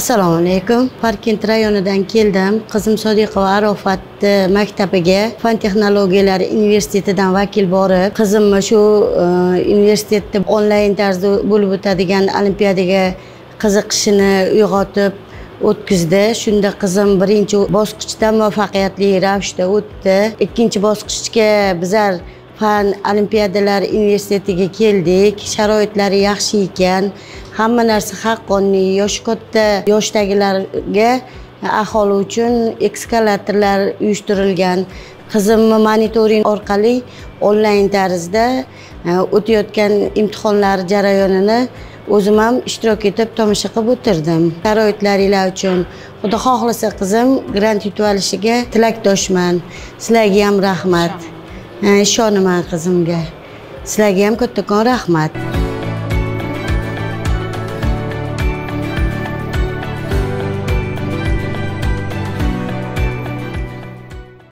assalomu alaykum. Parkent rayonidan keldim. Qizim sodiqova arofatni maktabiga fan texnologiyalari universitetidan vakil borib qizimni shu e, universitetda onlayn tarzda bo'lib o'tadigan olimpiadaga qiziqishini uyg'otib o'tkazdi. Shunda qizim birinchi bosqichda muvaffaqiyatli ravishda o'tdi. Ikkinchi bosqichga bizlar fan olimpiadalar universitetiga keldik. Sharoitlari yaxshi ekan. Hamma narsa haqqoniy yoshi katta yoshdagilarga aholi uchun ekskalatorlar uyushtirilgan. Qizimni monitoring orqali onlayn tarzda e, o'tayotgan imtihonlar jarayonini o'zim ham ishtirok etib tomosha qilib o'tirdim. Sharoitlaringlar uchun xudo xohlasa qizim grant yutib olishiga tilakdoshman. Sizlarga ham rahmat. Ishonaman qizimga. Sizlarga ham kattakon rahmat.